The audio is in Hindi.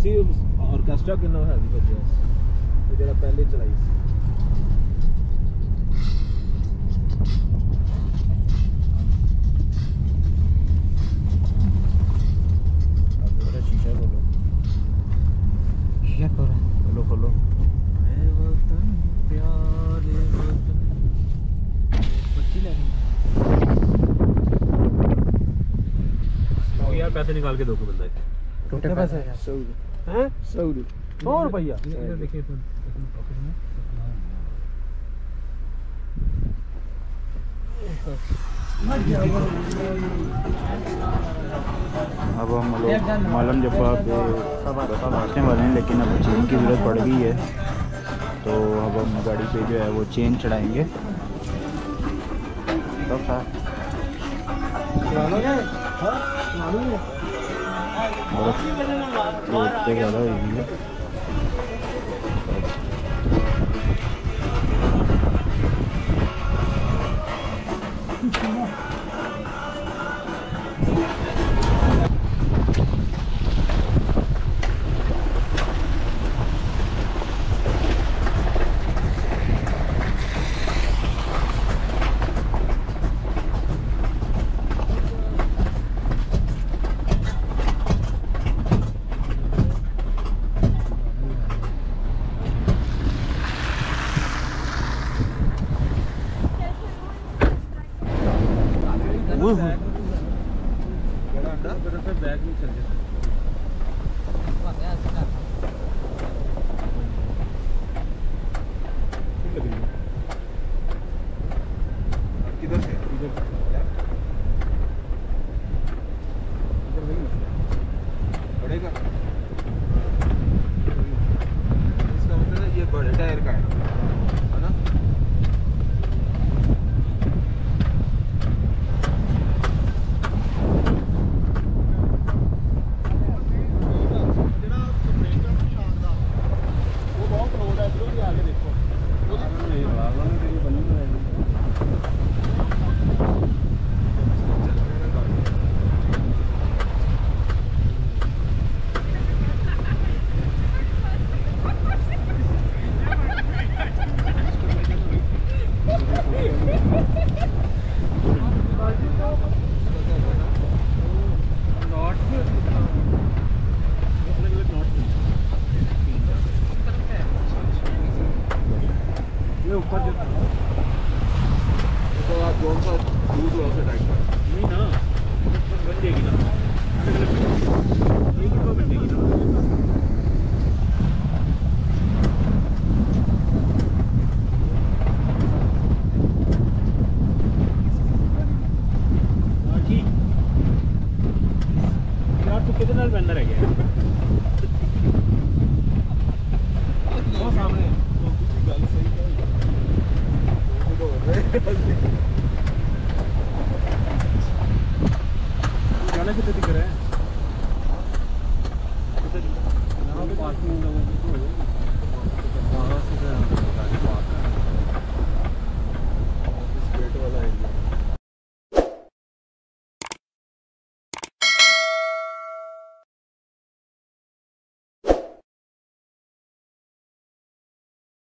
ਹੈਂ? ਕੈਸੀ ਆਰਕੈਸਟਰਾ ਕਿੰਨਾ ਹੈਵੀ ਵੱਜਿਆ ਉਹ ਜਿਹੜਾ ਪਹਿਲੇ ਚਲਾਈ ਸੀ अब शीशा खोलो क्या कर खोलो खोलो है वतन प्यारे वतन बच्ची लगी यार पैसे निकाल के दो को बंदा कितने पैसे हैं सौ हैं? सौ सौ रुपया देखिए पॉकेट में अब हम लोग मालम जफा पे पहुँचने वाले हैं लेकिन अब चेन की ज़रूरत पड़ गई है। तो अब हम गाड़ी पे जो है वो चेन चढ़ाएँगे। तो 뭐라? 뭐, 내가 알아, 이거? जाता इसका मतलब है ये बड़े टायर का है। कितने दिख रहे? हैं कितने दिख रहे हैं